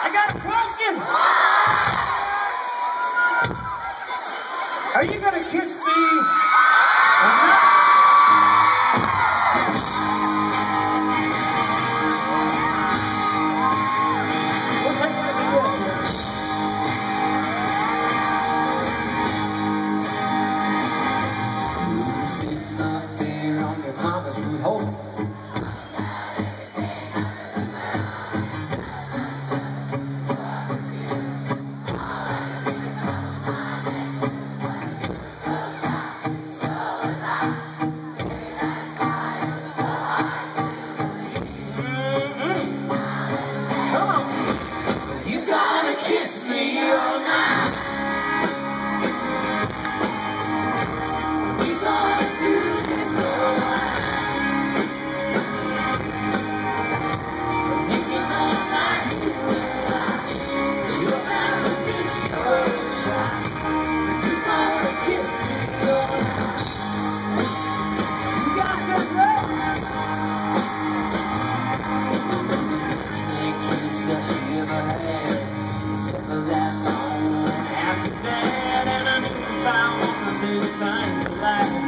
I got a question. Are you going to kiss me? bye.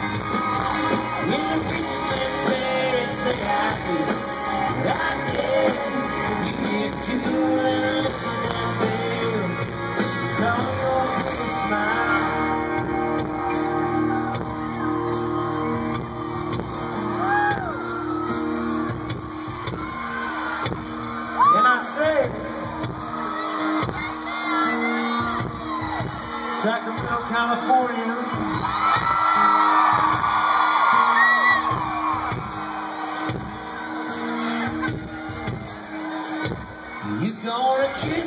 California. You gonna kill